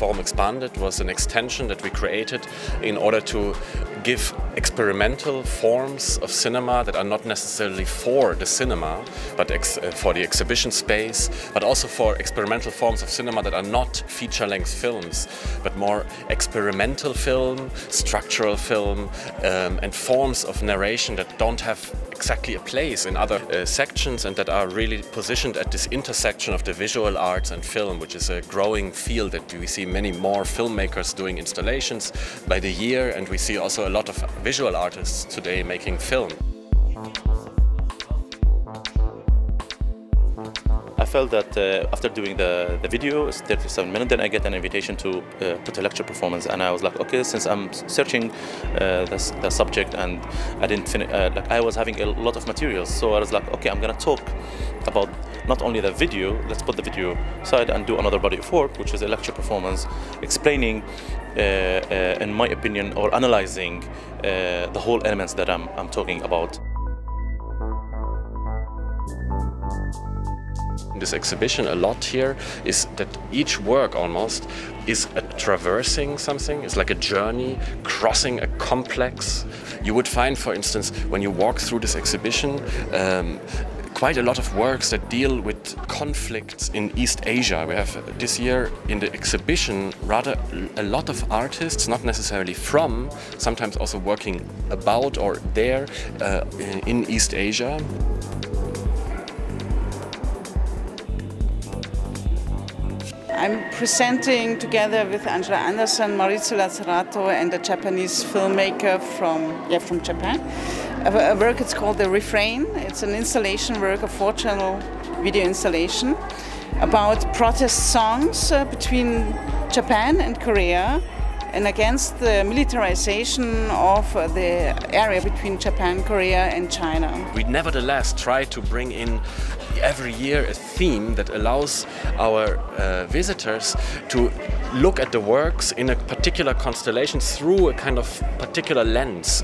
Forum Expanded. Was an extension that we created in order to give experimental forms of cinema that are not necessarily for the cinema, but uh, for the exhibition space, but also for experimental forms of cinema that are not feature-length films, but more experimental film, structural film, um, and forms of narration that don't have exactly a place in other uh, sections and that are really positioned at this intersection of the visual arts and film, which is a growing field that we see many more filmmakers doing installations by the year, and we see also a lot of visual artists today making film. Felt that uh, after doing the, the video, it's 37 minutes, then I get an invitation to uh, put a lecture performance. And I was like, okay, since I'm searching uh, the, the, subject and I didn't finish, uh, like I was having a lot of materials. So I was like, okay, I'm gonna talk about not only the video, let's put the video aside and do another body of work, which is a lecture performance explaining, uh, uh, in my opinion, or analyzing the whole elements that I'm, I'm talking about. This exhibition a lot here is that each work almost is a traversing something. It's like a journey, crossing a complex. You would find, for instance, when you walk through this exhibition, um, quite a lot of works that deal with conflicts in East Asia. We have this year in the exhibition rather a lot of artists, not necessarily from, sometimes also working about or there uh, in East Asia. I'm presenting together with Angela Anderson, Maurizio Lazzarato, and a Japanese filmmaker from yeah from Japan. A, a work it's called The Refrain. It's an installation work, a four-channel video installation about protest songs uh, between Japan and Korea and against the militarization of uh, the area between Japan, Korea and China. We nevertheless try to bring in every year a theme that allows our uh, visitors to look at the works in a particular constellation through a kind of particular lens.